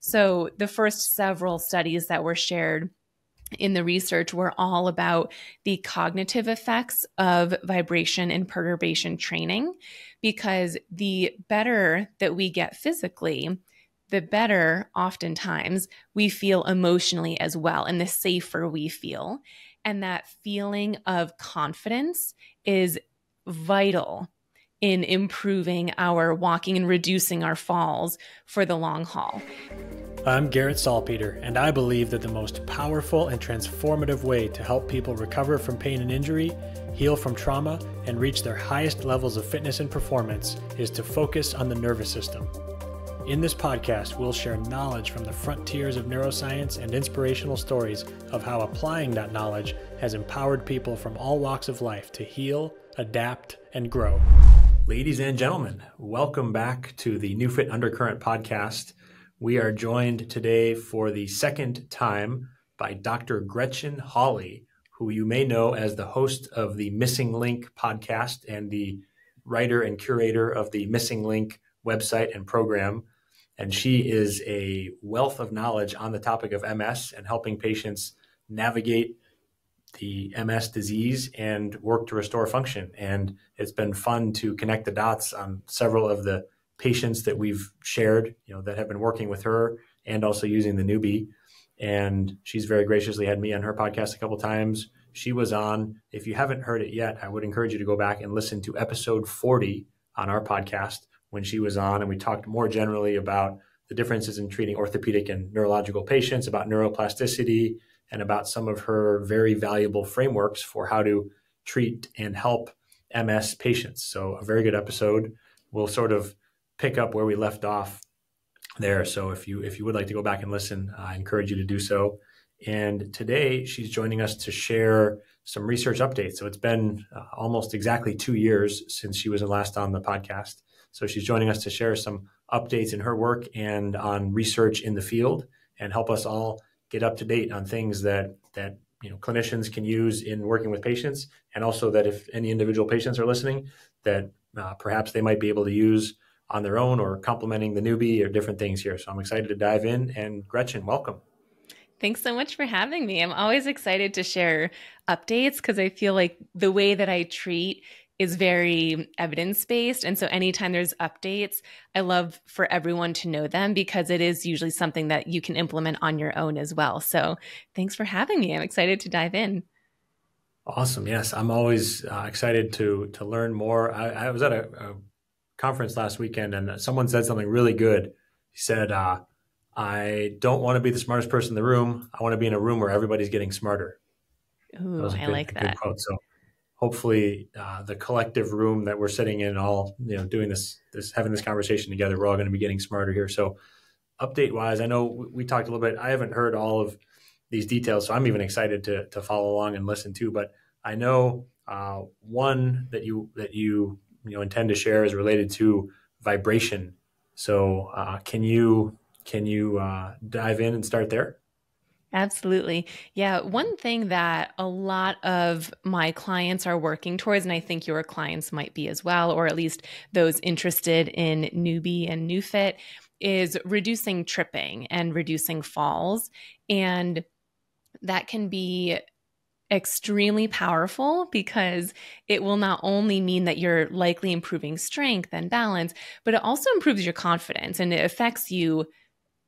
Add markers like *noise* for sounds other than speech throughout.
So the first several studies that were shared in the research were all about the cognitive effects of vibration and perturbation training because the better that we get physically, the better oftentimes we feel emotionally as well, and the safer we feel. And that feeling of confidence is vital in improving our walking and reducing our falls for the long haul. I'm Garrett Salpeter, and I believe that the most powerful and transformative way to help people recover from pain and injury, heal from trauma, and reach their highest levels of fitness and performance is to focus on the nervous system. In this podcast, we'll share knowledge from the frontiers of neuroscience and inspirational stories of how applying that knowledge has empowered people from all walks of life to heal, adapt, and grow. Ladies and gentlemen, welcome back to the NeuFit Undercurrent podcast. We are joined today for the second time by Dr. Gretchen Hawley, who you may know as the host of the MSing Link podcast and the writer and curator of the MSing Link website and program. And she is a wealth of knowledge on the topic of MS and helping patients navigate the MS disease and work to restore function. And it's been fun to connect the dots on several of the patients that we've shared, you know, that have been working with her and also using the Neubie. And she's very graciously had me on her podcast a couple times. She was on. If you haven't heard it yet, I would encourage you to go back and listen to episode 40 on our podcast when she was on. And we talked more generally about the differences in treating orthopedic and neurological patients, about neuroplasticity, and about some of her very valuable frameworks for how to treat and help MS patients. So, a very good episode. We'll sort of pick up where we left off there. So if you if you would like to go back and listen, I encourage you to do so. And today she's joining us to share some research updates. So it's been uh, almost exactly two years since she was last on the podcast. So she's joining us to share some updates in her work and on research in the field and help us all get up to date on things that that you know clinicians can use in working with patients and also that if any individual patients are listening that uh, perhaps they might be able to use on their own or complementing the Neubie or different things here. So I'm excited to dive in. And Gretchen, welcome. Thanks so much for having me. I'm always excited to share updates because I feel like the way that I treat is very evidence based. And so anytime there's updates, I love for everyone to know them because it is usually something that you can implement on your own as well. So thanks for having me. I'm excited to dive in. Awesome. Yes, I'm always uh, excited to to learn more. I, I was at a, a conference last weekend and someone said something really good. He said, uh, I don't want to be the smartest person in the room. I want to be in a room where everybody's getting smarter. Ooh, I good, like that. Quote. So hopefully uh, the collective room that we're sitting in all, you know, doing this, this, having this conversation together, we're all going to be getting smarter here. So update wise, I know we talked a little bit, I haven't heard all of these details, so I'm even excited to, to follow along and listen to, but I know uh, one that you, that you you know intend to share is related to vibration. So uh, can you can you uh, dive in and start there? Absolutely. Yeah. One thing that a lot of my clients are working towards, and I think your clients might be as well, or at least those interested in Neubie and NeuFit, is reducing tripping and reducing falls. And that can be extremely powerful because it will not only mean that you're likely improving strength and balance, but it also improves your confidence and it affects you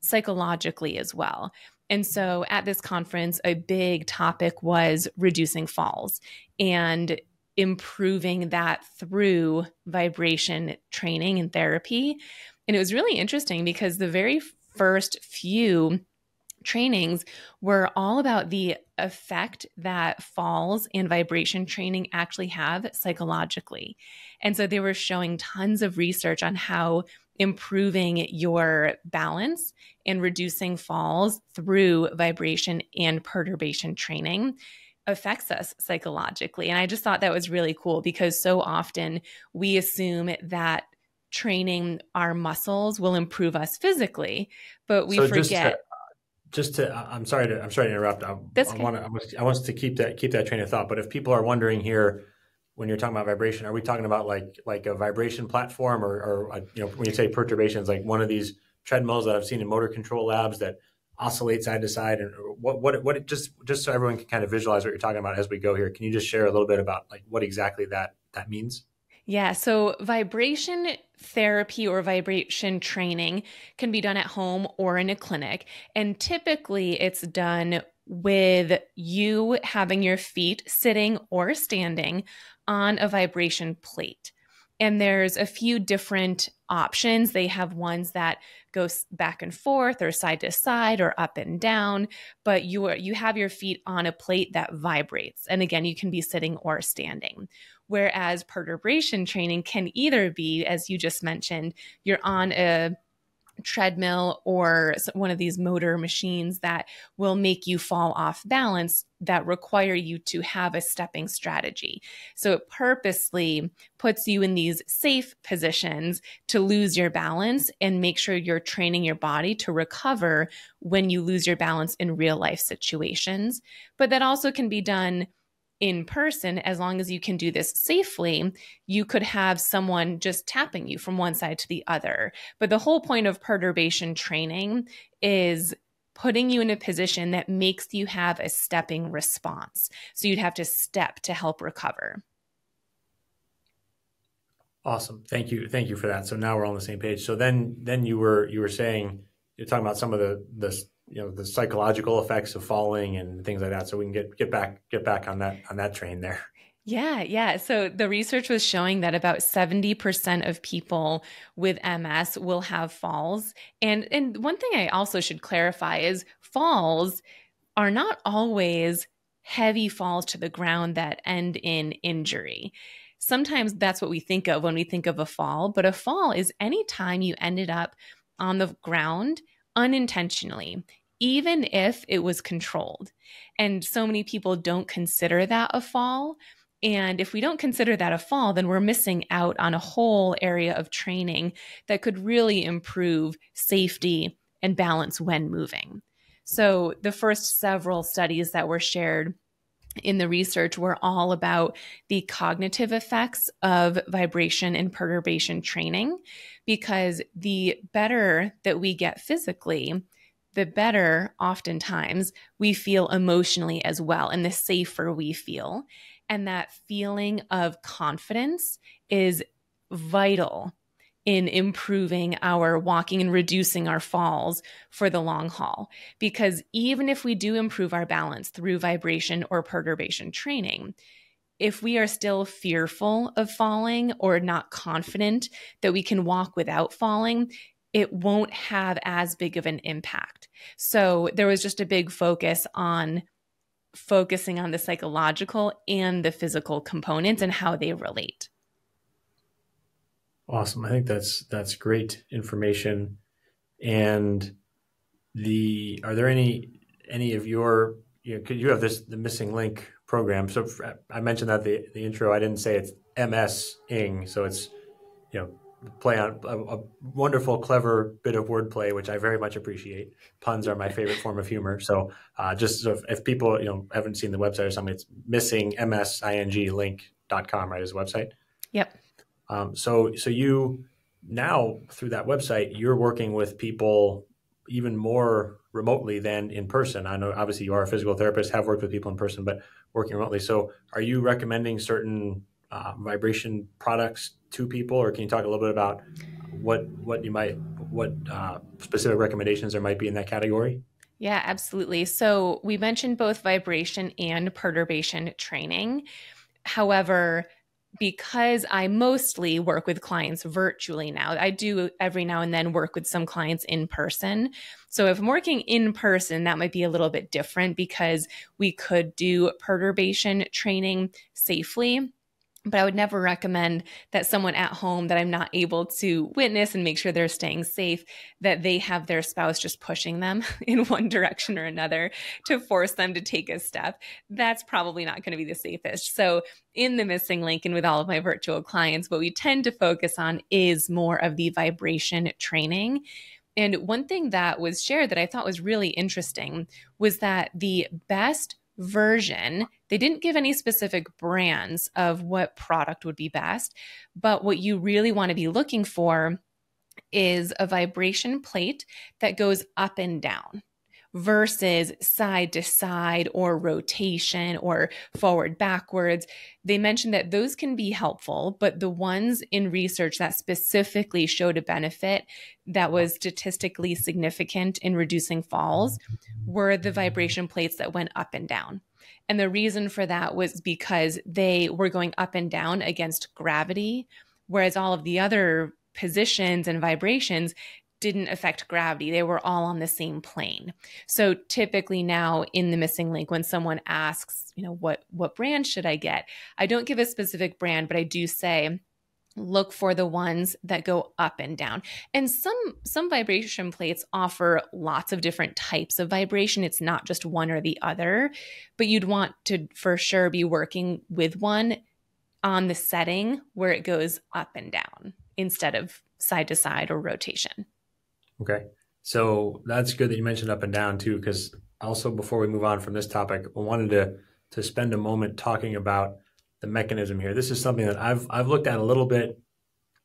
psychologically as well. And so at this conference, a big topic was reducing falls and improving that through vibration training and therapy. And it was really interesting because the very first few trainings were all about the effect that falls and vibration training actually have psychologically. And so they were showing tons of research on how improving your balance and reducing falls through vibration and perturbation training affects us psychologically. And I just thought that was really cool because so often we assume that training our muscles will improve us physically, but we so forget just to i'm sorry to i'm sorry to interrupt. I, That's I want to I want to keep that keep that train of thought. But if people are wondering here when you're talking about vibration are we talking about like like a vibration platform or, or a, you know when you say perturbations like one of these treadmills that I've seen in motor control labs that oscillate side to side and what what what it just just so everyone can kind of visualize what you're talking about as we go here can you just share a little bit about like what exactly that that means? Yeah so vibration therapy or vibration training can be done at home or in a clinic and typically it's done with you having your feet sitting or standing on a vibration plate and there's a few different options. They have ones that go back and forth or side to side or up and down, but you are you have your feet on a plate that vibrates. And again, you can be sitting or standing. Whereas perturbation training can either be as you just mentioned, you're on a treadmill or one of these motor machines that will make you fall off balance that require you to have a stepping strategy. So it purposely puts you in these safe positions to lose your balance and make sure you're training your body to recover when you lose your balance in real life situations. But that also can be done in person, as long as you can do this safely, you could have someone just tapping you from one side to the other. But the whole point of perturbation training is putting you in a position that makes you have a stepping response. So you'd have to step to help recover. Awesome. Thank you. Thank you for that. So now we're on the same page. So then then you were you were saying you're talking about some of the the you know the psychological effects of falling and things like that so we can get get back get back on that on that train there yeah, yeah. So the research was showing that about 70% of people with MS will have falls. And and one thing I also should clarify is falls are not always heavy falls to the ground that end in injury. Sometimes that's what we think of when we think of a fall, but a fall is any time you ended up on the ground unintentionally even if it was controlled. And so many people don't consider that a fall. And if we don't consider that a fall, then we're missing out on a whole area of training that could really improve safety and balance when moving. So, the first several studies that were shared in the research were all about the cognitive effects of vibration and perturbation training because the better that we get physically, the better oftentimes we feel emotionally as well, and the safer we feel. And that feeling of confidence is vital in improving our walking and reducing our falls for the long haul. Because even if we do improve our balance through vibration or perturbation training, if we are still fearful of falling or not confident that we can walk without falling, it won't have as big of an impact. So there was just a big focus on focusing on the psychological and the physical components and how they relate. Awesome. I think that's that's great information. And the are there any any of your you know, you have this the MSing Link program. So I mentioned that the the intro I didn't say it's MS ing, so it's you know play on a, a, wonderful, clever bit of wordplay, which I very much appreciate. Puns are my favorite form of humor. So uh, just so if, if, people you know haven't seen the website or something, it's missing msing link.com, right? Is the website. Yep. Um, so so you now through that website, you're working with people even more remotely than in person. I know obviously you are a physical therapist, have worked with people in person, but working remotely. So are you recommending certain uh, vibration products to people, or can you talk a little bit about what what you might what uh, specific recommendations there might be in that category? Yeah, absolutely. So we mentioned both vibration and perturbation training. However, because I mostly work with clients virtually now, I do every now and then work with some clients in person. So if I'm working in person, that might be a little bit different because we could do perturbation training safely but I would never recommend that someone at home that I'm not able to witness and make sure they're staying safe, that they have their spouse just pushing them *laughs* in one direction or another to force them to take a step. That's probably not going to be the safest. So, in the MSing Link and with all of my virtual clients, what we tend to focus on is more of the vibration training. And one thing that was shared that I thought was really interesting was that the best version. They didn't give any specific brands of what product would be best, but what you really want to be looking for is a vibration plate that goes up and down versus side to side or rotation or forward backwards. They mentioned that those can be helpful, but the ones in research that specifically showed a benefit that was statistically significant in reducing falls were the vibration plates that went up and down. And the reason for that was because they were going up and down against gravity, whereas all of the other positions and vibrations didn't affect gravity. They were all on the same plane. So typically now in the MSing Link, when someone asks, you know, what what brand should I get? I don't give a specific brand, but I do say look for the ones that go up and down and some some vibration plates offer lots of different types of vibration it's not just one or the other but you'd want to for sure be working with one on the setting where it goes up and down instead of side to side or rotation Okay. So that's good that you mentioned up and down too, because also before we move on from this topic, I wanted to to spend a moment talking about the mechanism here. This is something that I've I've looked at a little bit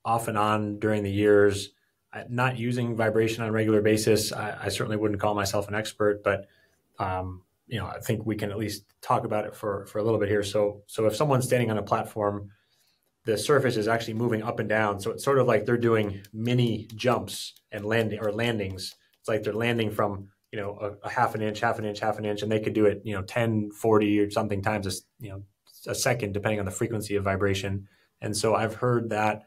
off and on during the years. Not using vibration on a regular basis. I, I certainly wouldn't call myself an expert, but um, you know, I think we can at least talk about it for for a little bit here. So so if someone's standing on a platform, the surface is actually moving up and down. So it's sort of like they're doing mini jumps and landing or landings. It's like they're landing from you know a, a, half an inch, half an inch, half an inch, and they could do it you know 10, 40 or something times a you know a second depending on the frequency of vibration. And so I've heard that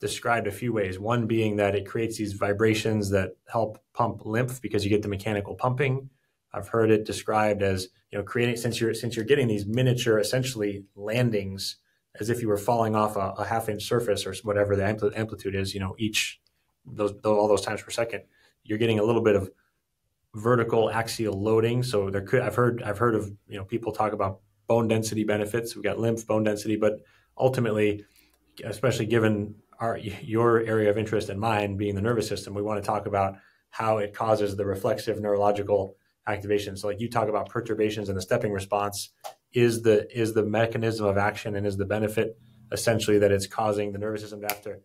described a few ways. One being that it creates these vibrations that help pump lymph because you get the mechanical pumping. I've heard it described as you know creating since you're since you're getting these miniature essentially landings as if you were falling off a, a half inch surface or whatever the ampl- amplitude is. You know each those, all those times per second, you're getting a little bit of vertical axial loading. So there could I've heard I've heard of you know people talk about bone density benefits. We've got lymph bone density, but ultimately, especially given our your area of interest and mine being the nervous system, we want to talk about how it causes the reflexive neurological activation. So like you talk about perturbations in the stepping response, is the is the mechanism of action and is the benefit essentially that it's causing the nervous system to have to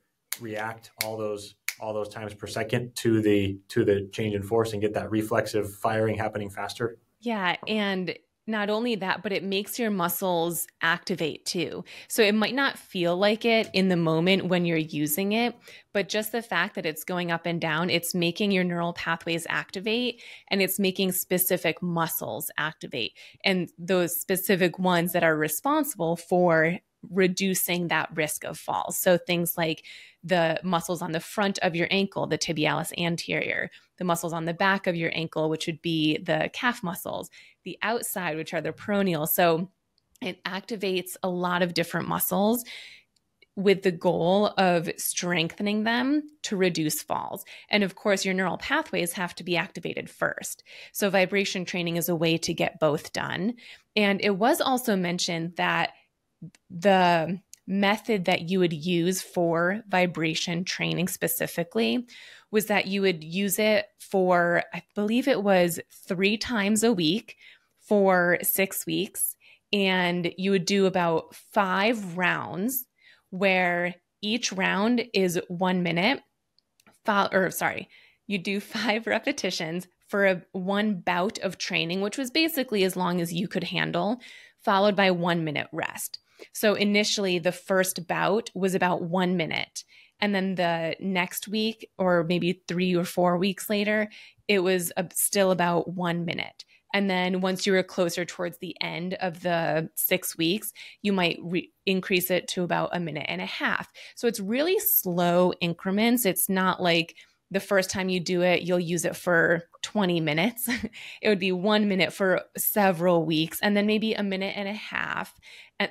react all those all those times per second to the to the change in force and get that reflexive firing happening faster? Yeah and not only that, but it makes your muscles activate too. So it might not feel like it in the moment when you're using it, but just the fact that it's going up and down, it's making your neural pathways activate and it's making specific muscles activate. And those specific ones that are responsible for reducing that risk of falls. So things like the muscles on the front of your ankle, the tibialis anterior, the muscles on the back of your ankle, which would be the calf muscles, the outside, which are the peroneal. So it activates a lot of different muscles with the goal of strengthening them to reduce falls. And of course, your neural pathways have to be activated first. So, vibration training is a way to get both done. And it was also mentioned that the method that you would use for vibration training specifically was that you would use it for, I believe it was three times a week for six weeks. And you would do about five rounds where each round is one minute, or sorry, you do *laughs* five repetitions for a one bout of training, which was basically as long as you could handle, followed by one minute rest. So initially, the first bout was about one minute. And then the next week, or maybe three or four weeks later, it was still about one minute. And then once you were closer towards the end of the six weeks, you might re- increase it to about a minute and a half. So it's really slow increments. It's not like the first time you do it, you'll use it for 20 minutes. *laughs* it would be one minute for several weeks, and then maybe a minute and a half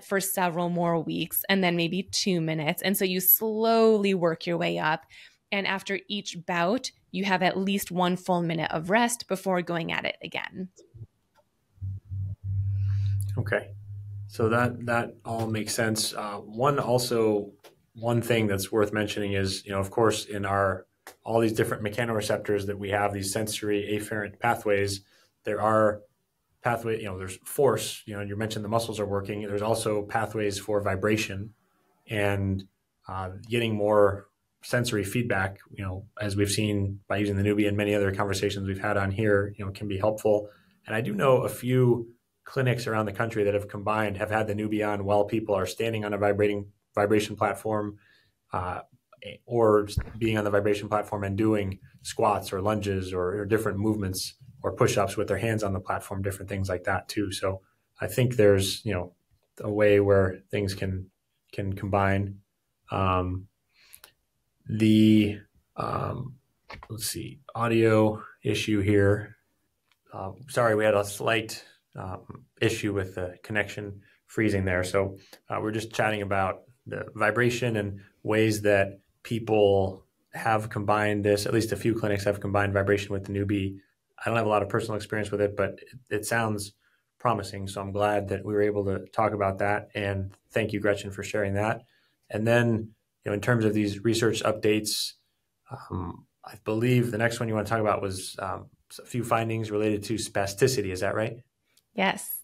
for several more weeks, and then maybe two minutes. And so you slowly work your way up. And after each bout, you have at least one full minute of rest before going at it again. Okay. So that that all makes sense. Uh, one also one thing that's worth mentioning is, you know, of course, in our all these different mechanoreceptors that we have, these sensory afferent pathways, there are pathway, you know, there's force, you know, you mentioned the muscles are working. There's also pathways for vibration and uh, getting more sensory feedback, you know, as we've seen by using the Neubie and many other conversations we've had on here, you know, can be helpful. And I do know a few clinics around the country that have combined have had the Neubie on while people are standing on a vibrating vibration platform, uh, or being on the vibration platform and doing squats or lunges or, or different movements or push-ups with their hands on the platform, different things like that too. So I think there's you know a way where things can can combine. Um, the um, let's see audio issue here. Uh, sorry, we had a slight um, issue with the connection freezing there. So uh, we're just chatting about the vibration and ways that people have combined this. At least a few clinics have combined vibration with the Neubie. I don't have a lot of personal experience with it, but it, it sounds promising. So I'm glad that we were able to talk about that. And thank you, Gretchen, for sharing that. And then, you know, in terms of these research updates, um, I believe the next one you want to talk about was um, a few findings related to spasticity. Is that right? Yes.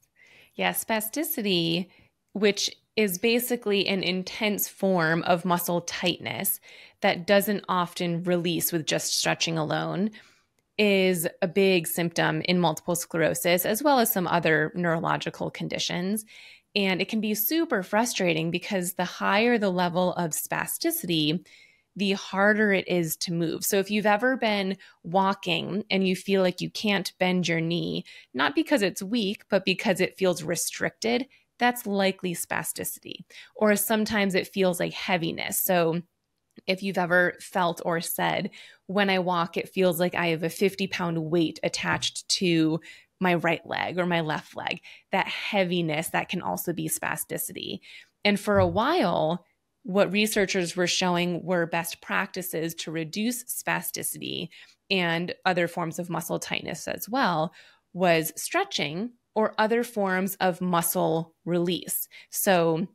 Yeah, spasticity, which is basically an intense form of muscle tightness that doesn't often release with just stretching alone is a big symptom in multiple sclerosis, as well as some other neurological conditions. And it can be super frustrating because the higher the level of spasticity, the harder it is to move. So if you've ever been walking and you feel like you can't bend your knee, not because it's weak, but because it feels restricted, that's likely spasticity. Or sometimes it feels like heaviness. So if you've ever felt or said, when I walk, it feels like I have a 50 pound weight attached to my right leg or my left leg, that heaviness that can also be spasticity. And for a while, what researchers were showing were best practices to reduce spasticity and other forms of muscle tightness as well was stretching or other forms of muscle release. So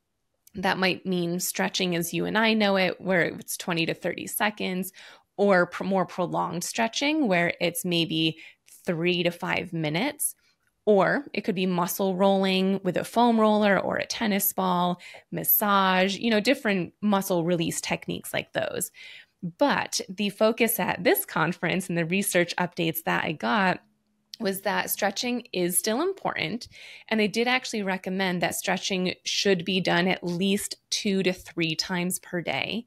that might mean stretching as you and I know it, where it's 20 to 30 seconds, or more prolonged stretching, where it's maybe three to five minutes. Or it could be muscle rolling with a foam roller or a tennis ball, massage, you know, different muscle release techniques like those. But the focus at this conference and the research updates that I got was that stretching is still important. And they did actually recommend that stretching should be done at least two to three times per day.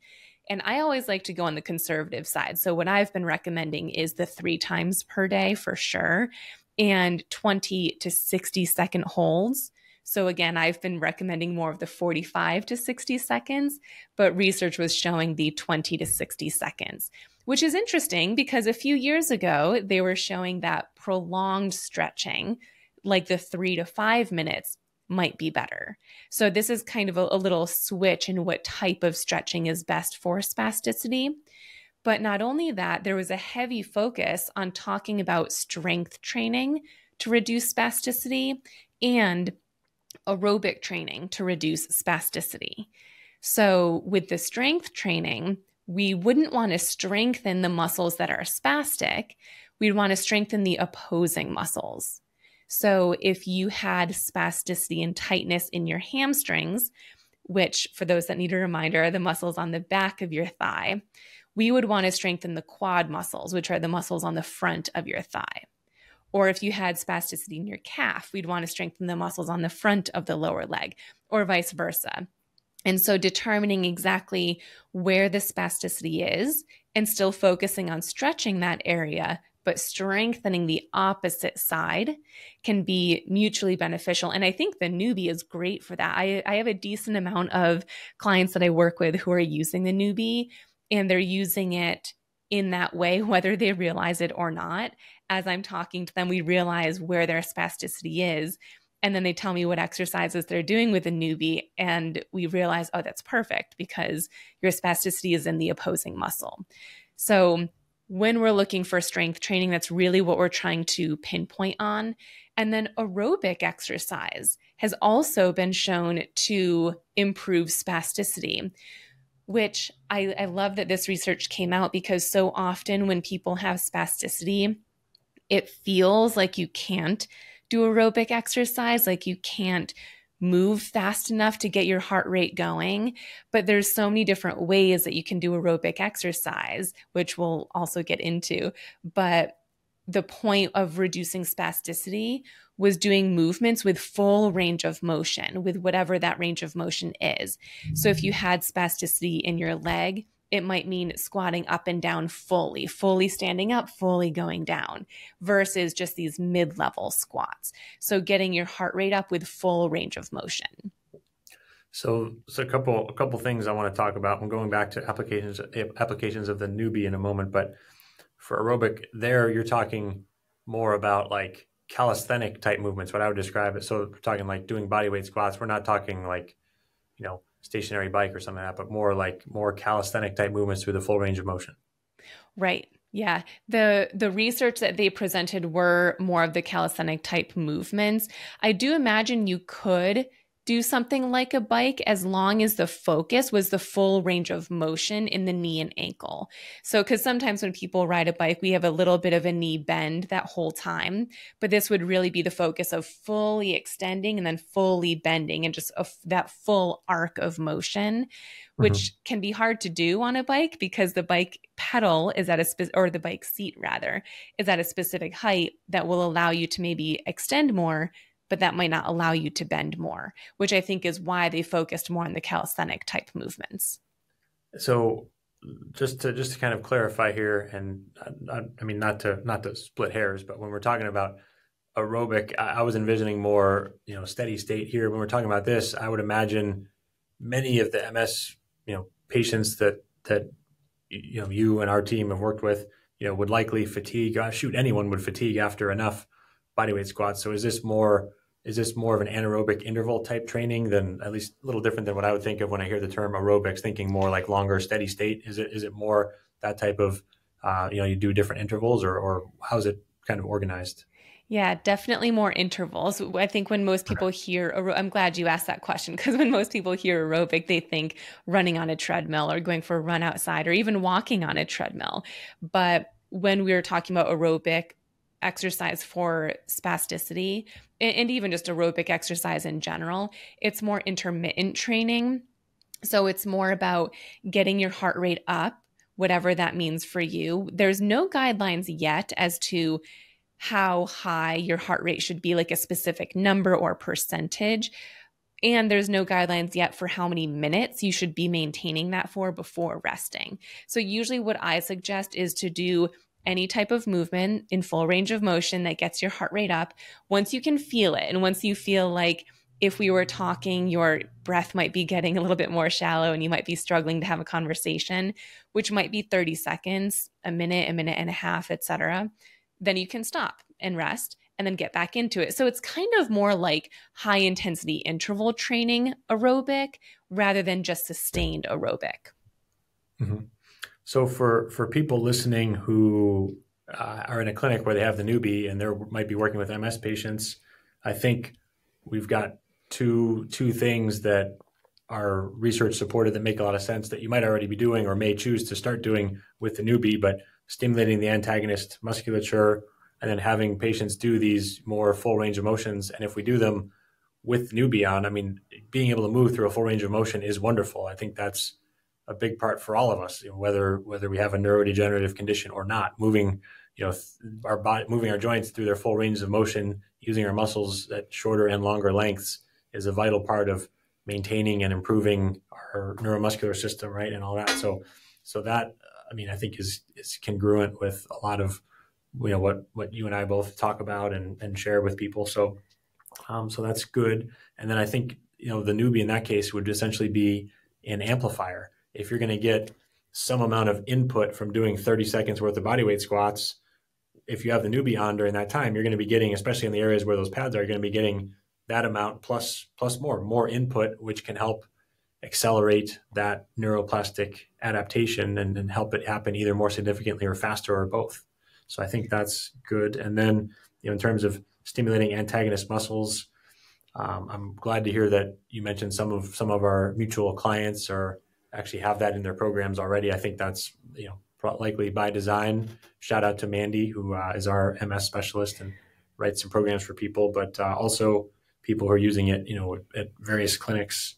And I always like to go on the conservative side. So, what I've been recommending is the three times per day for sure, and 20 to 60 second holds. So, again, I've been recommending more of the 45 to 60 seconds, but research was showing the 20 to 60 seconds which is interesting because a few years ago, they were showing that prolonged stretching, like the three to five minutes, might be better. So, this is kind of a, a little switch in what type of stretching is best for spasticity. But not only that, there was a heavy focus on talking about strength training to reduce spasticity and aerobic training to reduce spasticity. So, with the strength training, we wouldn't want to strengthen the muscles that are spastic. We'd want to strengthen the opposing muscles. So if you had spasticity and tightness in your hamstrings, which for those that need a reminder are the muscles on the back of your thigh, we would want to strengthen the quad muscles, which are the muscles on the front of your thigh. Or if you had spasticity in your calf, we'd want to strengthen the muscles on the front of the lower leg, or vice versa. And so determining exactly where the spasticity is and still focusing on stretching that area, but strengthening the opposite side can be mutually beneficial. And I think the Neubie is great for that. I, I have a decent amount of clients that I work with who are using the Neubie and they're using it in that way, *laughs* whether they realize it or not. As I'm talking to them, we realize where their spasticity is and then they tell me what exercises they're doing with a Neubie and we realize oh that's perfect because your spasticity is in the opposing muscle. So when we're looking for strength training that's really what we're trying to pinpoint on. And then aerobic exercise has also been shown to improve spasticity which I, I love that this research came out because so often when people have spasticity it feels like you can't do aerobic exercise. Like you can't move fast enough to get your heart rate going but there's so many different ways that you can do aerobic exercise which we'll also get into but the point of reducing spasticity was doing movements with full range of motion with whatever that range of motion is so if you had spasticity in your leg it might mean squatting up and down fully, fully standing up, fully going down, versus just these mid level squats. So getting your heart rate up with full range of motion. So, so a couple a couple things I want to talk about. I'm going back to applications applications of the Neubie in a moment, but for aerobic, there you're talking more about like calisthenic type movements, what I would describe it. So, talking like doing body weight squats. We're not talking like, you know, stationary bike or something like that, but more like more calisthenic type movements through the full range of motion. Right. Yeah. The the research that they presented were more of the calisthenic type movements. I do imagine you could do something like a bike as long as the focus was the full range of motion in the knee and ankle. So, because sometimes when people ride a bike, we have a little bit of a knee bend that whole time, but this would really be the focus of fully extending and then fully bending and just a, that full arc of motion, which mm-hmm. can be hard to do on a bike because the bike pedal is at a spe- or the bike seat rather is at a specific height that will allow you to maybe extend more but that might not allow you to bend more, which I think is why they focused more on the calisthenic type movements. So just to just to kind of clarify here, and I, I mean not to not to split hairs, but when we're talking about aerobic, I, I was envisioning more you know steady state here. When we're talking about this, I would imagine many of the MS you know patients that that you know you and our team have worked with you know would likely fatigue. Uh, shoot, anyone would fatigue after enough bodyweight squats. So is this more is this more of an anaerobic interval type training than at least a little different than what I would think of when I hear the term aerobics, thinking more like longer steady state? Is it is it more that type of uh, you know you do different intervals or or how's it kind of organized? Yeah, definitely more intervals. I think when most people hear, I'm glad you asked that question because when most people hear aerobic, they think running on a treadmill or going for a run outside or even walking on a treadmill. But when we are talking about aerobic, exercise for spasticity and even just aerobic exercise in general, it's more intermittent training. So it's more about getting your heart rate up, whatever that means for you. There's no guidelines yet as to how high your heart rate should be, like a specific number or percentage. And there's no guidelines yet for how many minutes you should be maintaining that for before resting. So, usually, what I suggest is to do any type of movement in full range of motion that gets your heart rate up, once you can feel it, and once you feel like if we were talking, your breath might be getting a little bit more shallow and you might be struggling to have a conversation, which might be 30 seconds, a minute, a minute and a half, etc., then you can stop and rest and then get back into it. So it's kind of more like high intensity interval training aerobic rather than just sustained aerobic. Mm-hmm. So for for people listening who uh, are in a clinic where they have the Neubie and they might be working with MS patients, I think we've got two two things that are research supported that make a lot of sense that you might already be doing or may choose to start doing with the Neubie, but stimulating the antagonist musculature and then having patients do these more full range of motions. And if we do them with Neubie on, I mean, being able to move through a full range of motion is wonderful. I think that's a big part for all of us, whether whether we have a neurodegenerative condition or not. Moving, you know, our body, moving our joints through their full range of motion, using our muscles at shorter and longer lengths is a vital part of maintaining and improving our neuromuscular system, right, and all that. So, so that I mean, I think is is congruent with a lot of you know what what you and I both talk about and and share with people. So, um, so that's good. And then I think you know the Neubie in that case would essentially be an amplifier if you're going to get some amount of input from doing 30 seconds worth of bodyweight squats, if you have the Neubie on during that time, you're going to be getting, especially in the areas where those pads are, you're going to be getting that amount plus plus more, more input, which can help accelerate that neuroplastic adaptation and, and help it happen either more significantly or faster or both. So I think that's good. And then, you know, in terms of stimulating antagonist muscles, um, I'm glad to hear that you mentioned some of some of our mutual clients are actually have that in their programs already. I think that's you know likely by design. Shout out to Mandy, who uh, is our MS specialist and writes some programs for people. But uh, also, people who are using it, you know, at various clinics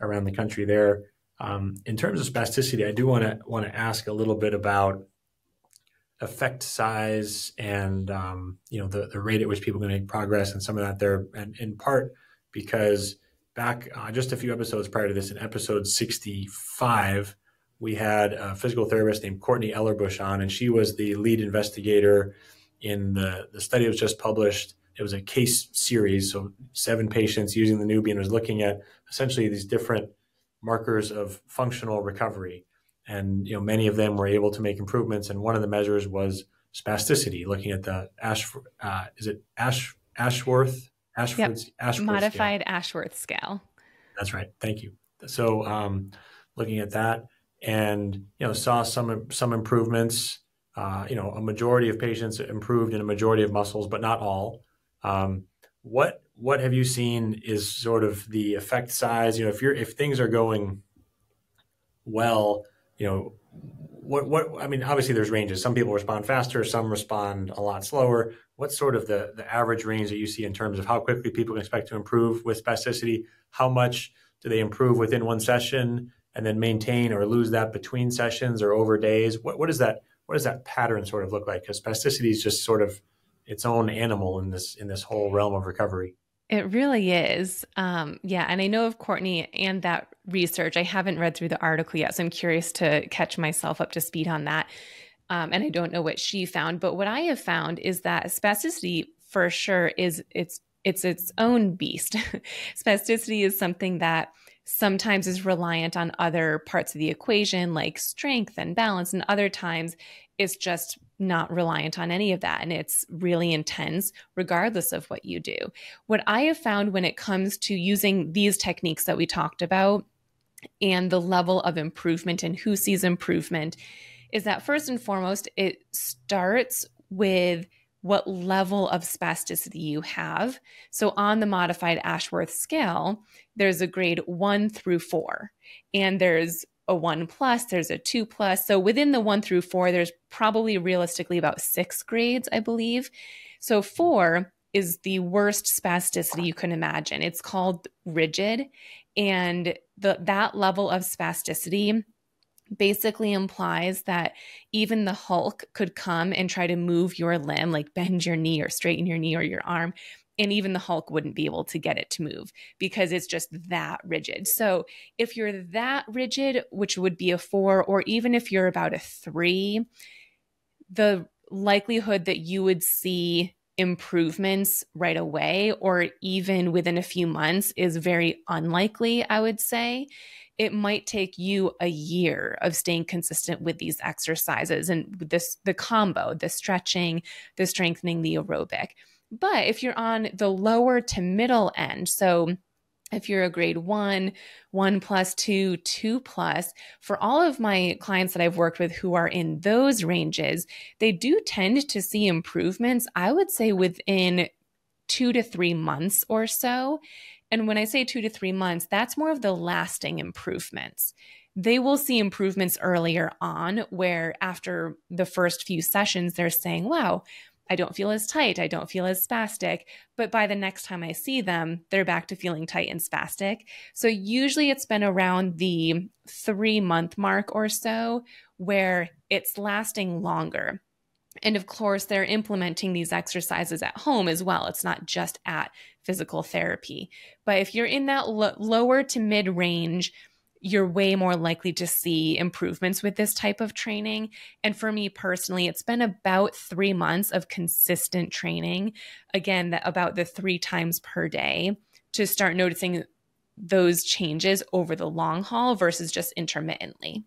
around the country there. Um, in terms of spasticity, I do want to want to ask a little bit about effect size and um, you know the, the rate at which people can make progress and some of that there, and in part because back uh, just a few episodes prior to this, in episode 65, we had a physical therapist named Courtney Ellerbush on, and she was the lead investigator in the, the study that was just published. It was a case series, so seven patients using the Neubie and was looking at essentially these different markers of functional recovery. And you know, many of them were able to make improvements. And one of the measures was spasticity, looking at the Ash, uh, is it Ash Ashworth Ashford's yep. Ashworth modified scale. Ashworth scale. That's right. Thank you. So, um, looking at that, and you know, saw some some improvements. Uh, you know, a majority of patients improved in a majority of muscles, but not all. Um, what what have you seen is sort of the effect size? You know, if you're if things are going well, you know, what what I mean, obviously there's ranges. Some people respond faster, some respond a lot slower. What's sort of the the average range that you see in terms of how quickly people can expect to improve with spasticity? How much do they improve within one session and then maintain or lose that between sessions or over days? What what does that what does that pattern sort of look like? Because spasticity is just sort of its own animal in this in this whole realm of recovery. It really is. Um, yeah. And I know of Courtney and that research. I haven't read through the article yet, so I'm curious to catch myself up to speed on that. Um, and I don't know what she found, but what I have found is that spasticity for sure is it's it's its own beast. *laughs* spasticity is something that sometimes is reliant on other parts of the equation like strength and balance and other times it's just not reliant on any of that and it's really intense regardless of what you do. What I have found when it comes to using these techniques that we talked about and the level of improvement and who sees improvement is that first and foremost it starts with what level of spasticity you have. So on the modified Ashworth scale, there's a grade 1 through 4 and there's a one plus, there's a two plus. So within the one through four, there's probably realistically about six grades, I believe. So four is the worst spasticity you can imagine. It's called rigid. And the, that level of spasticity basically implies that even the Hulk could come and try to move your limb, like bend your knee or straighten your knee or your arm, and even the Hulk wouldn't be able to get it to move because it's just that rigid. So if you're that rigid, which would be a four, or even if you're about a three, the likelihood that you would see improvements right away or even within a few months is very unlikely, I would say. It might take you a year of staying consistent with these exercises and this the combo, the stretching, the strengthening, the aerobic. But if you're on the lower to middle end, so if you're a grade one, one plus two, two plus, for all of my clients that I've worked with who are in those ranges, they do tend to see improvements, I would say within two to three months or so. And when I say two to three months, that's more of the lasting improvements. They will see improvements earlier on, where after the first few sessions, they're saying, wow, I don't feel as tight. I don't feel as spastic. But by the next time I see them, they're back to feeling tight and spastic. So usually it's been around the three month mark or so where it's lasting longer. And of course, they're implementing these exercises at home as well. It's not just at physical therapy. But if you're in that lo- lower to mid range, you're way more likely to see improvements with this type of training. And for me personally, it's been about three months of consistent training. Again, about the three times per day to start noticing those changes over the long haul versus just intermittently.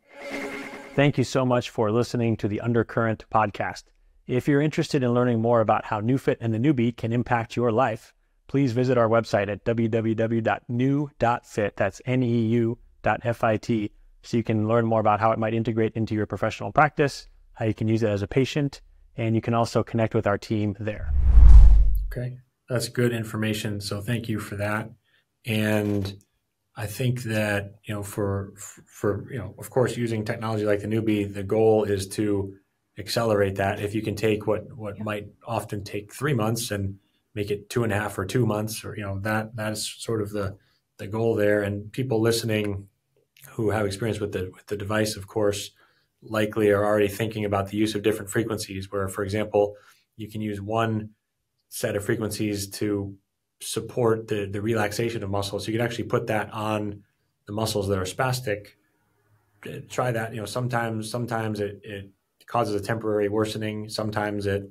Thank you so much for listening to the Undercurrent podcast. If you're interested in learning more about how NeuFit and the Neubie can impact your life, please visit our website at www.neu.fit. That's N E U fit so you can learn more about how it might integrate into your professional practice, how you can use it as a patient, and you can also connect with our team there. Okay, that's good information. So thank you for that. And I think that you know for for you know of course using technology like the Neubie, the goal is to accelerate that. If you can take what what yeah. might often take three months and make it two and a half or two months, or you know that that is sort of the the goal there. And people listening who have experience with the with the device, of course, likely are already thinking about the use of different frequencies. Where, for example, you can use one set of frequencies to support the the relaxation of muscles. So you can actually put that on the muscles that are spastic. Try that. You know, sometimes sometimes it, it causes a temporary worsening. Sometimes it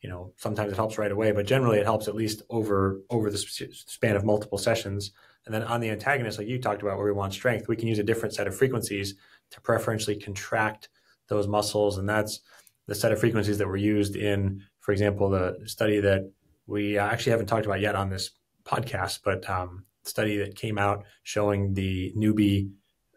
you know sometimes it helps right away, but generally it helps at least over over the span of multiple sessions. And then on the antagonist, like you talked about, where we want strength, we can use a different set of frequencies to preferentially contract those muscles. And that's the set of frequencies that were used in, for example, the study that we actually haven't talked about yet on this podcast, but um, study that came out showing the Neubie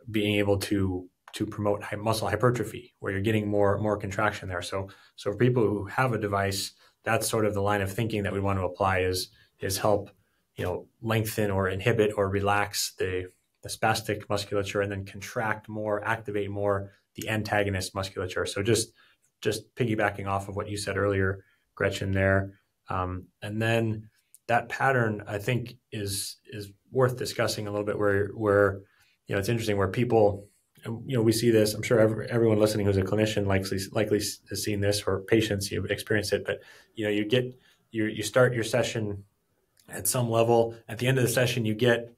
being able to to promote muscle hypertrophy, where you're getting more more contraction there. So so for people who have a device, that's sort of the line of thinking that we want to apply is is help you know lengthen or inhibit or relax the the spastic musculature and then contract more, activate more the antagonist musculature. So just just piggybacking off of what you said earlier, Gretchen, there, um, and then that pattern I think is is worth discussing a little bit. Where where you know it's interesting where people you know we see this. I'm sure every, everyone listening who's a clinician likely likely has seen this or patients you've experienced it. But you know you get you you start your session at some level. At the end of the session, you get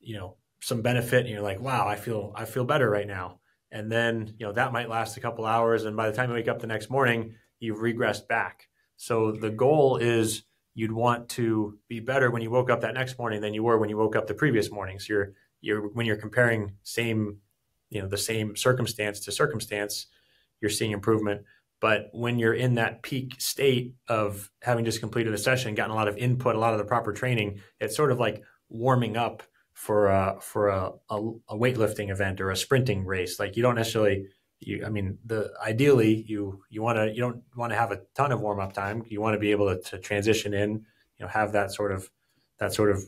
you know some benefit, and you're like, wow, I feel I feel better right now. And then you know that might last a couple hours, and by the time you wake up the next morning, you've regressed back. So the goal is you'd want to be better when you woke up that next morning than you were when you woke up the previous morning. So you're you're when you're comparing same you know the same circumstance to circumstance, you're seeing improvement. But when you're in that peak state of having just completed a session, gotten a lot of input, a lot of the proper training, it's sort of like warming up for a for a, a, a weightlifting event or a sprinting race. Like you don't necessarily you, I mean, the ideally you you want to you don't want to have a ton of warm up time. You want to be able to, to, transition in, you know, have that sort of that sort of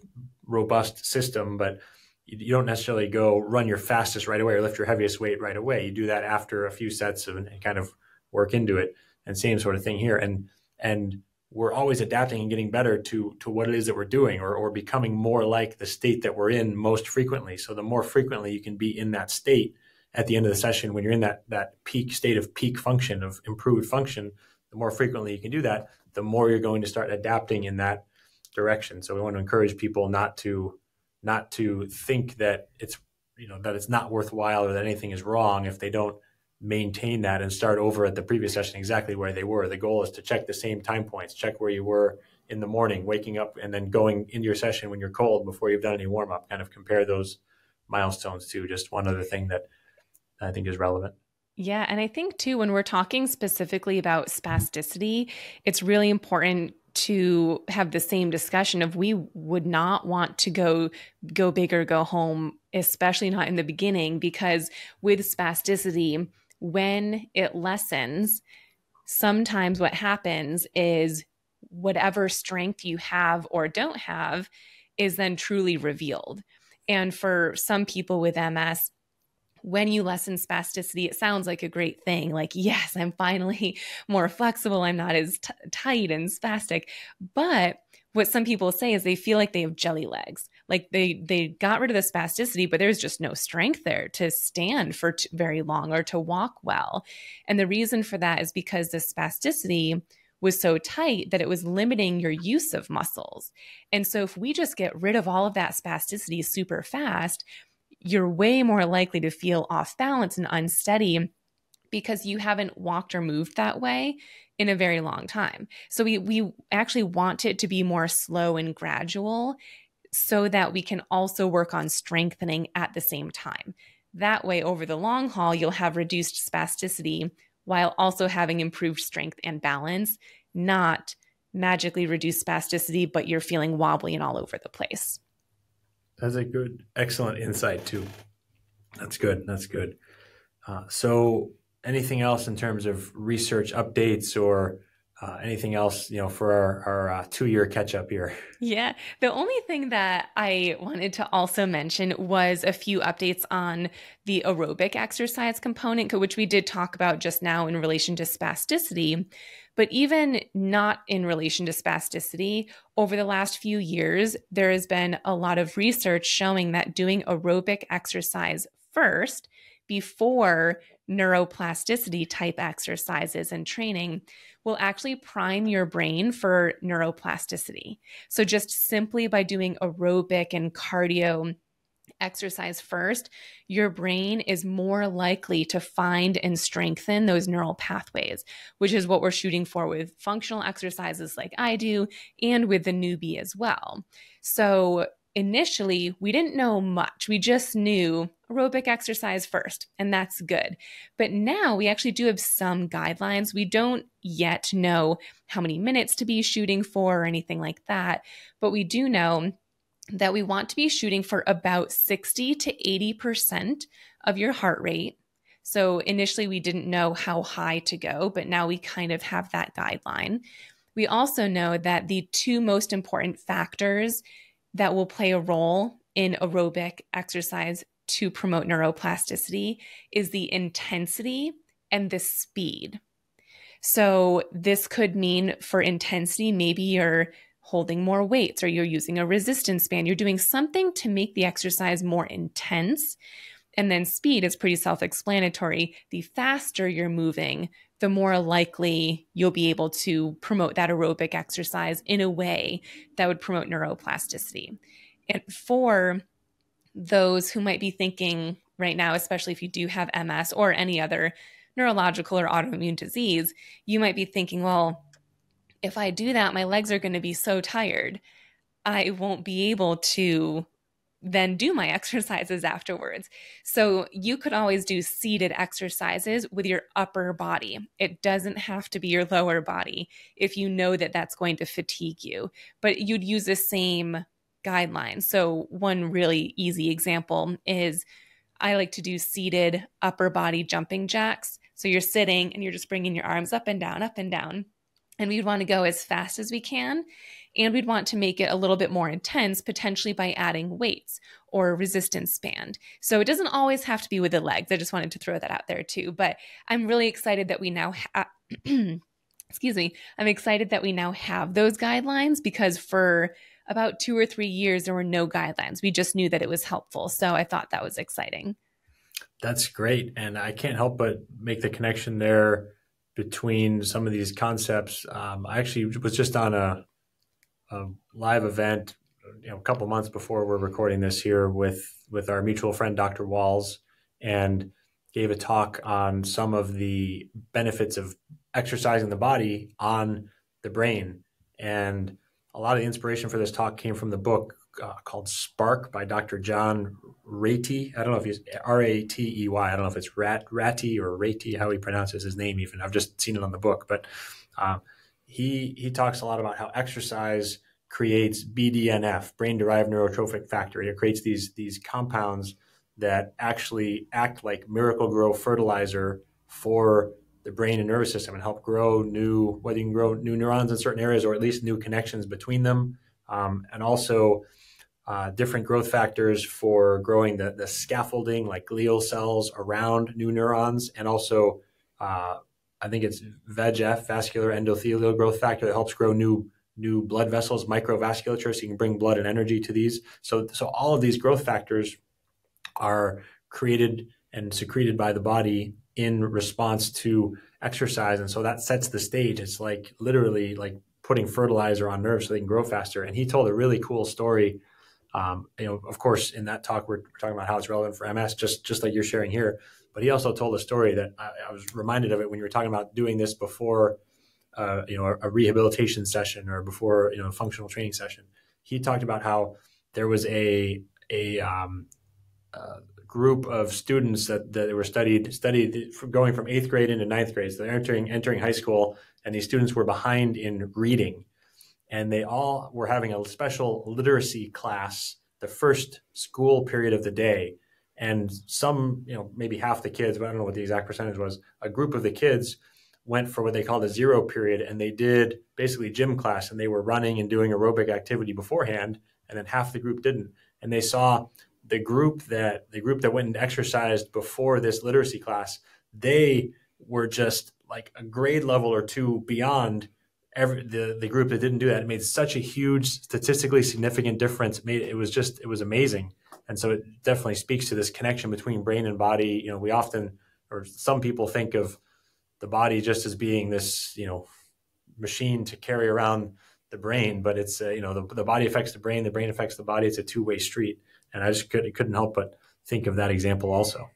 robust system. But you, don't necessarily go run your fastest right away or lift your heaviest weight right away. You do that after a few sets of, and kind of work into it. And same sort of thing here. And and we're always adapting and getting better to to what it is that we're doing or, or becoming more like the state that we're in most frequently. So the more frequently you can be in that state at the end of the session, when you're in that that peak state of peak function of improved function, the more frequently you can do that, the more you're going to start adapting in that direction. So we want to encourage people not to not to think that it's you know that it's not worthwhile or that anything is wrong if they don't maintain that and start over at the previous session exactly where they were. The goal is to check the same time points, check where you were in the morning, waking up, and then going into your session when you're cold before you've done any warm up. Kind of compare those milestones to just one other thing that I think is relevant. Yeah. And I think too, when we're talking specifically about spasticity, it's really important to have the same discussion of we would not want to go go big or go home especially not in the beginning because with spasticity when it lessens, sometimes what happens is whatever strength you have or don't have is then truly revealed. And for some people with MS, when you lessen spasticity, it sounds like a great thing. Like, yes, I'm finally *laughs* more flexible. I'm not as tight and spastic. But what some people say is they feel like they have jelly legs like they they got rid of the spasticity but there's just no strength there to stand for very long or to walk well and the reason for that is because the spasticity was so tight that it was limiting your use of muscles and so if we just get rid of all of that spasticity super fast you're way more likely to feel off balance and unsteady because you haven't walked or moved that way in a very long time. So we we actually want it to be more slow and gradual so that we can also work on strengthening at the same time. That way, over the long haul, you'll have reduced spasticity while also having improved strength and balance, not magically reduced spasticity, but you're feeling wobbly and all over the place. That's a good, excellent insight, too. That's good. That's good. Uh, so, anything else in terms of research updates or uh, anything else, you know, for our, our uh, two year catch up here? Yeah. The only thing that I wanted to also mention was a few updates on the aerobic exercise component, which we did talk about just now in relation to spasticity. But even not in relation to spasticity, over the last few years, there has been a lot of research showing that doing aerobic exercise first before neuroplasticity type exercises and training will actually prime your brain for neuroplasticity. So, just simply by doing aerobic and cardio exercise first, your brain is more likely to find and strengthen those neural pathways, which is what we're shooting for with functional exercises like I do and with the Neubie as well. So, initially, we didn't know much. We just knew aerobic exercise first, and that's good. But now we actually do have some guidelines. We don't yet know how many minutes to be shooting for or anything like that, but we do know that we want to be shooting for about 60 to 80% of your heart rate. So initially, we didn't know how high to go, but now we kind of have that guideline. We also know that the two most important factors that will play a role in aerobic exercise to promote neuroplasticity is the intensity and the speed. So, this could mean for intensity, maybe you're holding more weights or you're using a resistance band. You're doing something to make the exercise more intense. And then speed is pretty self explanatory. The faster you're moving, the more likely you'll be able to promote that aerobic exercise in a way that would promote neuroplasticity. And for those who might be thinking right now, especially if you do have MS or any other neurological or autoimmune disease, you might be thinking, well, if I do that, my legs are going to be so tired. I won't be able to then do my *laughs* exercises afterwards. So you could always do seated exercises with your upper body. It doesn't have to be your lower body if you know that that's going to fatigue you, but you'd use the same guidelines. So one really easy example is I like to do seated upper body jumping jacks. So you're sitting and you're just bringing your arms up and down, up and down. And we'd want to go as fast as we can. And we'd want to make it a little bit more intense, potentially by adding weights or resistance band. So it doesn't always have to be with the legs. I just wanted to throw that out there too. But I'm really excited that we now have. *clears throat* excuse me, I'm excited that we now have those guidelines because for about two or three years, there were no guidelines. We just knew that it was helpful. So I thought that was exciting. That's great. And I can't help but make the connection there between some of these concepts. Um, I actually was just on a, a live event, you know, a couple months before we're recording this here with with our mutual friend Dr. Wahls, and gave a talk on some of the benefits of exercising the body on the brain. And a lot of the inspiration for this talk came from the book uh, called Spark by Dr. John Ratey. I don't know if he's R A T E Y. I don't know if it's Rat Ratty or Ratey, how he pronounces his name. Even I've just seen it on the book, but um, he he talks a lot about how exercise creates BDNF, brain derived neurotrophic factor. It creates these these compounds that actually act like Miracle-Gro fertilizer for the brain and nervous system and help grow new whether you can grow new neurons in certain areas or at least new connections between them, um, and also uh, different growth factors for growing the, the scaffolding like glial cells around new neurons and also uh, i think it's vegf vascular endothelial growth factor that helps grow new new blood vessels microvasculature so you can bring blood and energy to these. So so all of these growth factors are created and secreted by the body in response to exercise. And so that sets the stage. It's like literally like putting fertilizer on nerves so they can grow faster. And he told a really cool story um, you know, of course, in that talk, we're talking about how it's relevant for MS, just just like you're sharing here. But he also told a story that I, I was reminded of it when you were talking about doing this before, uh, you know, a, a, rehabilitation session or before you know a functional training session. He talked about how there was a a um, uh, group of students that, that were studied studied going from eighth grade into ninth grade. So they're entering entering high school, and these students were behind in reading and they all were having a special literacy class the first school period of the day and some you know maybe half the kids but i don't know what the exact percentage was a group of the kids went for what they called a zero period and they did basically gym class and they were running and doing aerobic activity beforehand and then half the group didn't. And they saw the group that the group that went and exercised before this literacy class they were just like a grade level or two beyond every the, the group that didn't do that. It made such a huge statistically significant difference. It made it was just it was amazing and so it definitely speaks to this connection between brain and body. You know we often or some people think of the body just as being this you know machine to carry around the brain but it's uh, you know the, the body affects the brain the brain affects the body. It's a two-way street. And i just could, couldn't help but think of that example also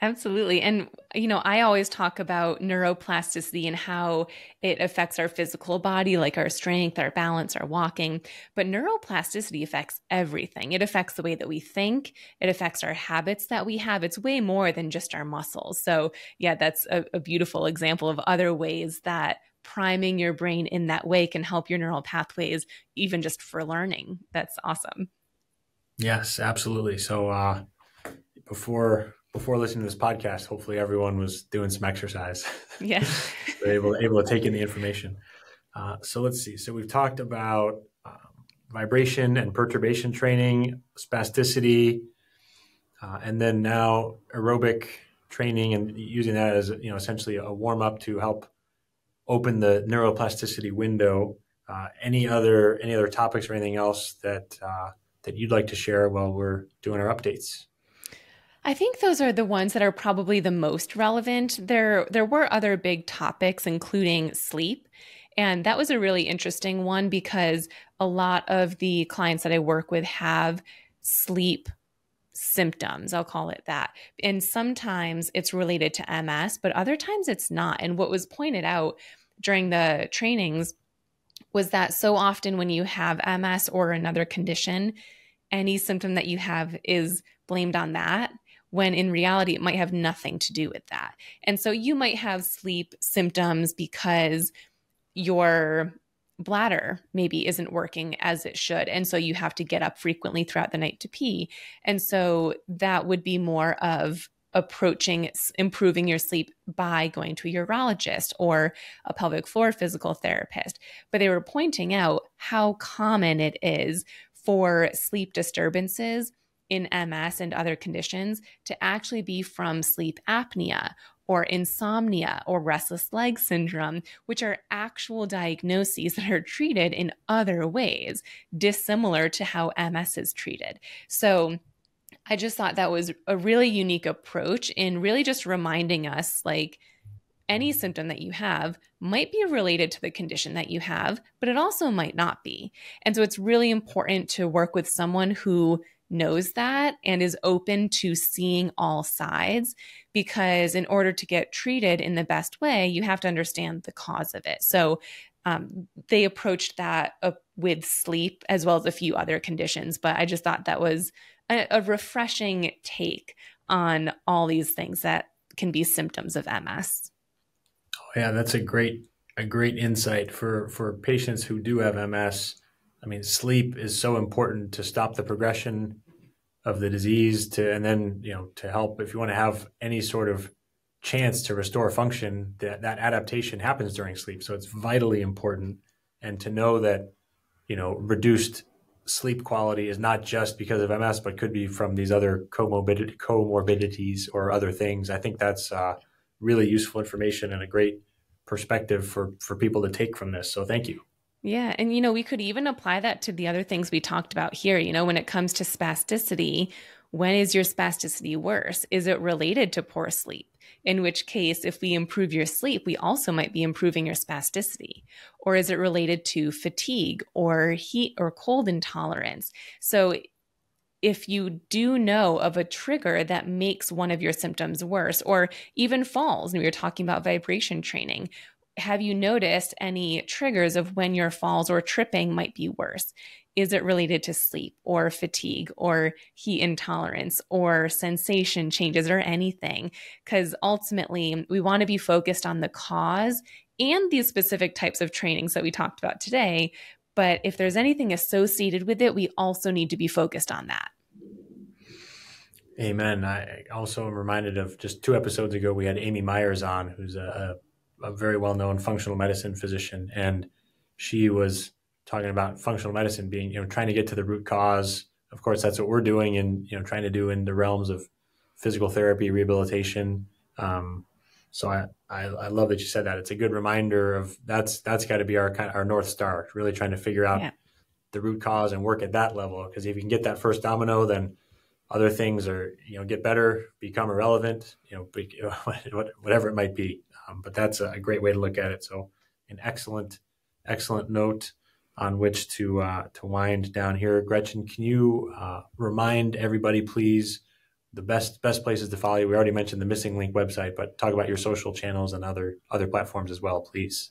Absolutely. And, you know, I always talk about neuroplasticity and how it affects our physical body, like our strength, our balance, our walking. But neuroplasticity affects everything. It affects the way that we think, it affects our habits that we have. It's way more than just our muscles. So, yeah, that's a, a beautiful example of other ways that priming your brain in that way can help your neural pathways, even just for learning. That's awesome. Yes, absolutely. So, uh, before before listening to this podcast, hopefully everyone was doing some exercise. *laughs* Yeah. able, able to take in the information. Uh, so let's see. So we've talked about um, vibration and perturbation training, spasticity, uh, and then now aerobic training and using that as you know essentially a warm up to help open the neuroplasticity window. Uh, any other any other topics or anything else that uh, that you'd like to share while we're doing our updates? I think those are the ones that are probably the most relevant. There there were other big topics including sleep and that was a really interesting one because a lot of the clients that I work with have sleep symptoms, I'll call it that. And sometimes it's related to MS, but other times it's not. And what was pointed out during the trainings was that so often when you have MS or another condition, any symptom that you have is blamed on that when in reality it might have nothing to do with that. And so you might have sleep symptoms because your bladder maybe isn't working as it should. And so you have to get up frequently throughout the night to pee. And so that would be more of approaching improving your sleep by going to a urologist or a pelvic floor physical therapist. But they were pointing out how common it is for sleep disturbances in MS and other conditions to actually be from sleep apnea or insomnia or restless leg syndrome, which are actual diagnoses that are treated in other ways, dissimilar to how MS is treated. So, I just thought that was a really unique approach in really just reminding us like any symptom that you have might be related to the condition that you have, but it also might not be. And so it's really important to work with someone who knows that and is open to seeing all sides because in order to get treated in the best way you have to understand the cause of it. So um, they approached that uh, with sleep as well as a few other conditions but i just thought that was a, a refreshing take on all these things that can be symptoms of ms oh yeah that's a great a great insight for for patients who do have ms I mean, sleep is so important to stop the progression of the disease to, and then, you know, to help if you want to have any sort of chance to restore function, that, that adaptation happens during sleep. So it's vitally important. And to know that, you know, reduced sleep quality is not just because of MS, but could be from these other comorbid- comorbidities or other things. I think that's uh, really useful information and a great perspective for, for people to take from this. So thank you. Yeah. And, you know, we could even apply that to the other things we talked about here. You know, when it comes to spasticity, when is your spasticity worse? Is it related to poor sleep? In which case, if we improve your sleep, we also might be improving your spasticity. Or is it related to fatigue or heat or cold intolerance? So, if you do know of a trigger that makes one of your symptoms worse, or even falls, and we were talking about vibration training, have you noticed any triggers of when your falls or tripping might be worse? Is it related to sleep or fatigue or heat intolerance or sensation changes or anything? Because ultimately, we want to be focused on the cause and these specific types of trainings that we talked about today. But if there's anything associated with it, we also need to be focused on that. Amen. I also am reminded of just two episodes ago, we had Amy Myers on, who's a, a very well known functional medicine physician, and she was talking about functional medicine being you know trying to get to the root cause. Of course, that's what we're doing, and you know trying to do in the realms of physical therapy, rehabilitation. Um, so I, I, I love that you said that. It's a good reminder of that's that's got to be our kind of our north star. Really trying to figure out yeah. the root cause and work at that level. Because if you can get that first domino, then other things are you know get better, become irrelevant. You know, *laughs* whatever it might be. Um, but that's a great way to look at it. So an excellent excellent note on which to uh, to wind down here. Gretchen, can you uh, remind everybody, please? the best best places to follow you. We already mentioned the MSing Link website, but talk about your social channels and other other platforms as well, please.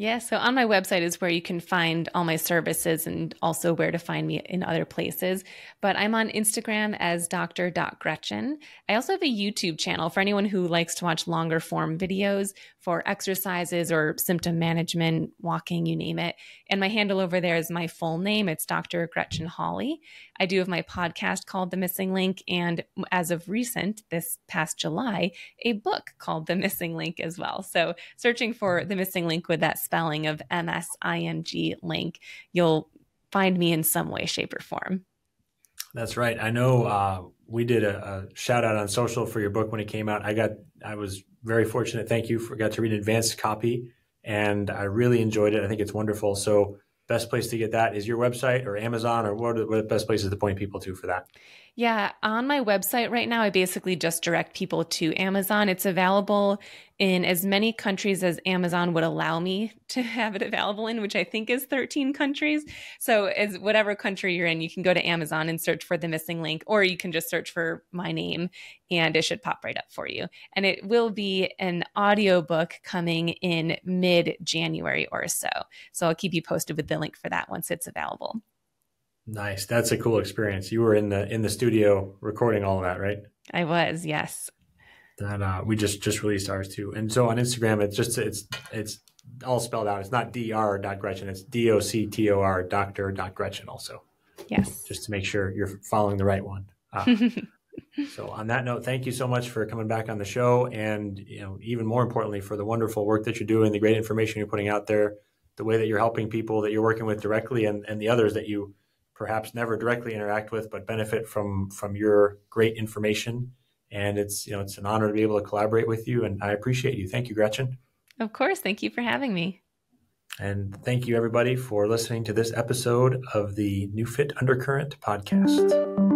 Yeah, so on my website is where you can find all my services and also where to find me in other places. But I'm on Instagram as dr.gretchen. I also have a YouTube channel for anyone who likes to watch longer form videos for exercises or symptom management, walking, you name it. And my handle over there is my full name. It's Dr. Gretchen Hawley. I do have my podcast called The MSing Link. And as of recent, this past July, a book called The MSing Link as well. So searching for The MSing Link with that spelling of M S I N G link, you'll find me in some way, shape, or form. That's right. I know uh, we did a, a, shout out on social for your book when it came out. I got, I was very fortunate. Thank you for got to read an advanced copy, and I really enjoyed it. I think it's wonderful. So, best place to get that is your website or Amazon, or what are the best places to point people to for that? Yeah, on my website right now, I basically just direct people to Amazon. It's available in as many countries as Amazon would allow me to have it available in, which I think is 13 countries. So, as whatever country you're in, you can go to Amazon and search for the MSing Link, or you can just search for my name and it should pop right up for you. And it will be an audiobook coming in mid January or so. So, I'll keep you posted with the link for that once it's available. Nice. That's a cool experience. You were in the in the studio recording all of that, right? I was, yes. That uh, we just just released ours too. And so on Instagram, it's just it's it's all spelled out. It's not dr dot Gretchen. It's d o c t o r doctor dot Gretchen also. Yes. Just to make sure you're following the right one. Uh, *laughs* so on that note, thank you so much for coming back on the show, and you know even more importantly for the wonderful work that you're doing, the great information you're putting out there, the way that you're helping people that you're working with directly, and and the others that you perhaps never directly interact with, but benefit from from your great information. And it's you know it's an honor to be able to collaborate with you, and I appreciate you. Thank you, Gretchen. Of course, thank you for having me. And thank you everybody for listening to this episode of the NeuFit Undercurrent podcast.